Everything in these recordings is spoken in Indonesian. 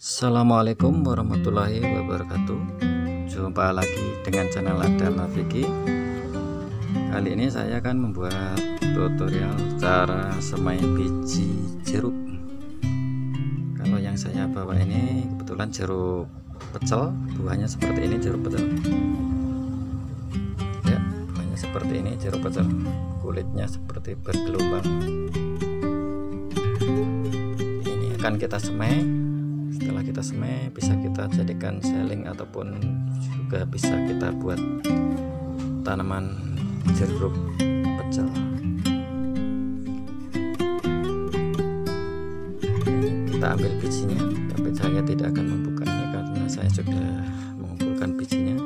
Assalamualaikum warahmatullahi wabarakatuh. Jumpa lagi dengan channel Adama Vicky Kali ini saya akan membuat tutorial cara semai biji jeruk. Kalau yang saya bawa ini kebetulan jeruk pecel Buahnya seperti ini jeruk pecel. Ya buahnya seperti ini jeruk pecel. Kulitnya seperti bergelombang. Ini akan kita semai setelah kita semai bisa kita jadikan seling ataupun juga bisa kita buat tanaman jeruk pecel. Kita ambil bijinya tapi saya tidak akan membukanya karena saya sudah mengumpulkan bijinya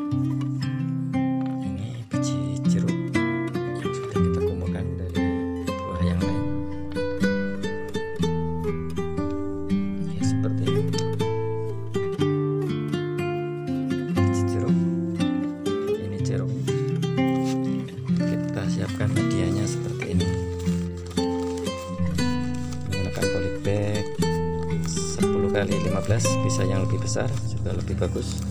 siapkan medianya seperti ini. Menggunakan polybag 10 kali 15 bisa yang lebih besar juga lebih bagus.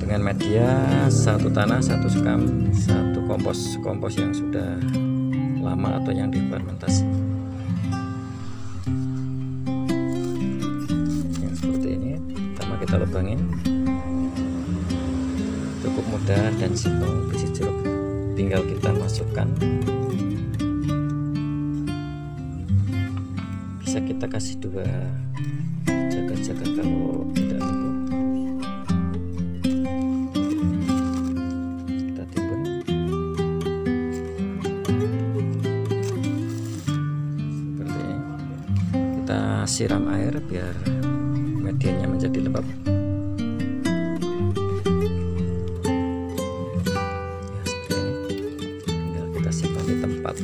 Dengan media satu tanah satu sekam satu kompos kompos yang sudah lama atau yang difermentasi. Yang seperti ini pertama kita lubangin. Cukup mudah dan simpel biji jeruk tinggal kita masukkan. Bisa kita kasih dua jaga-jaga kalau tidak lumpuh kita timbun. Seperti ini. Kita siram air biar medianya menjadi lembab tempat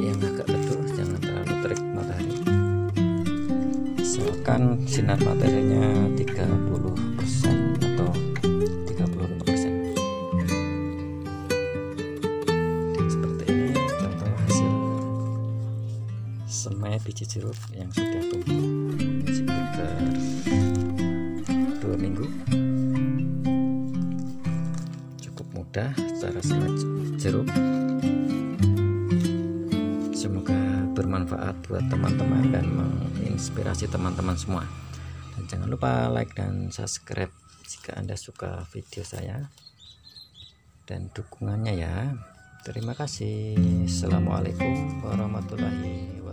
yang agak teduh jangan terlalu terik matahari. Misalkan sinar materinya 30% atau 35% seperti ini contoh hasil semai biji jeruk yang sudah tumbuh. Sekitar dua minggu mudah cara semai jeruk semoga bermanfaat buat teman-teman dan menginspirasi teman-teman semua. Dan jangan lupa like dan subscribe jika anda suka video saya dan dukungannya ya. Terima kasih. Assalamualaikum warahmatullahi wabarakatuh